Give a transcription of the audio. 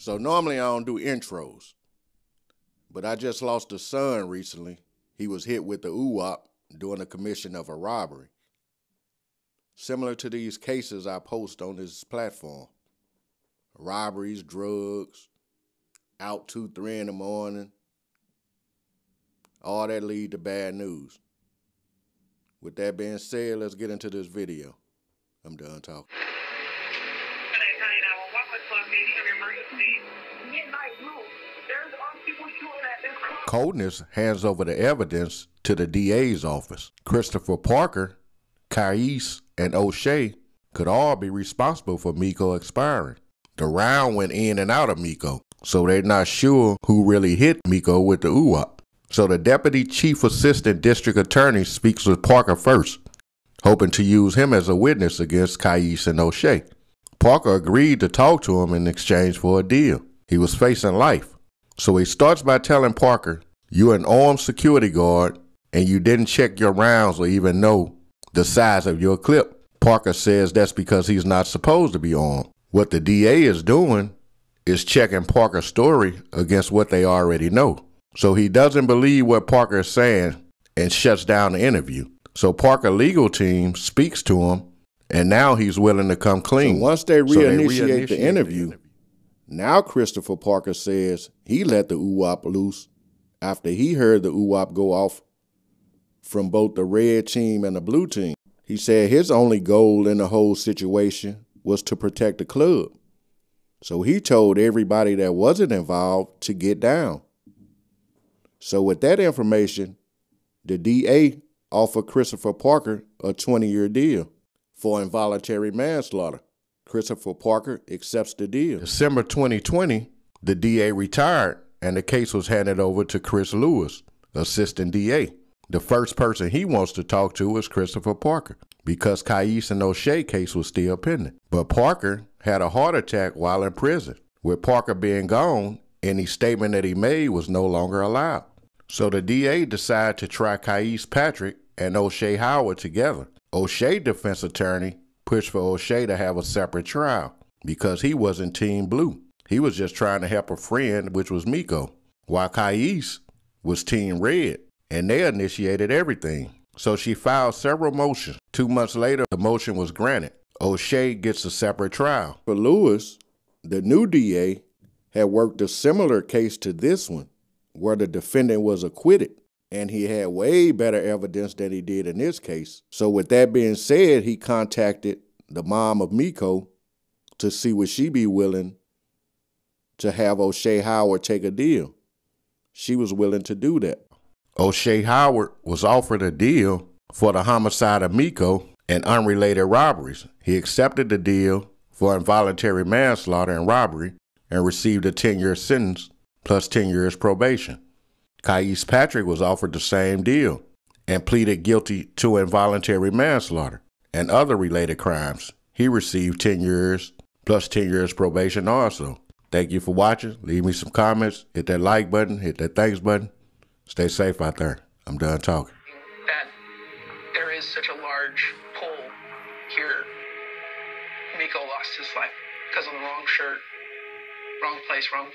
So normally I don't do intros, but I just lost a son recently. He was hit with the ooh-whop during the commission of a robbery. Similar to these cases I post on this platform robberies, drugs, out two, three in the morning. All that lead to bad news. With that being said, let's get into this video. I'm done talking. Coldness hands over the evidence to the DA's office. Christopher Parker, Kais, and O'Shea could all be responsible for Miko expiring. The round went in and out of Miko, so they're not sure who really hit Miko with the ooh-whop. So the Deputy Chief Assistant District Attorney speaks with Parker first, hoping to use him as a witness against Kais and O'Shea. Parker agreed to talk to him in exchange for a deal. He was facing life. So he starts by telling Parker, You're an armed security guard and you didn't check your rounds or even know the size of your clip. Parker says that's because he's not supposed to be armed. What the DA is doing is checking Parker's story against what they already know. So he doesn't believe what Parker is saying and shuts down the interview. So Parker legal team speaks to him and now he's willing to come clean. So once they reinitiate, so reinitiate the, interview, now Christopher Parker says he let the ooh-whop loose after he heard the ooh-whop go off from both the red team and the blue team. He said his only goal in the whole situation was to protect the club. So he told everybody that wasn't involved to get down. So with that information, the DA offered Christopher Parker a 20-year deal for involuntary manslaughter. Christopher Parker accepts the deal. December 2020, the DA retired and the case was handed over to Chris Lewis, assistant DA. The first person he wants to talk to is Christopher Parker because Kais and O'Shea case was still pending. But Parker had a heart attack while in prison. With Parker being gone, any statement that he made was no longer allowed. So the DA decided to try Kais Patrick and O'Shea Howard together. O'Shea defense attorney pushed for O'Shea to have a separate trial because he wasn't Team Blue. He was just trying to help a friend, which was Miko, while Kais was Team Red, and they initiated everything. So she filed several motions. Two months later, the motion was granted. O'Shea gets a separate trial. For Lewis, the new DA had worked a similar case to this one, where the defendant was acquitted and he had way better evidence than he did in this case. So, with that being said, he contacted the mom of Miko to see would she be willing to have O'Shea Howard take a deal. She was willing to do that. O'Shea Howard was offered a deal for the homicide of Miko and unrelated robberies. He accepted the deal for involuntary manslaughter and robbery and received a 10 year sentence plus 10 years probation. Kais Patrick was offered the same deal and pleaded guilty to involuntary manslaughter and other related crimes. He received 10 years plus 10 years probation also. Thank you for watching. Leave me some comments. Hit that like button. Hit that thanks button. Stay safe out there. I'm done talking. That there is such a large pull here. Miko lost his life because of the wrong shirt, wrong place, wrong time.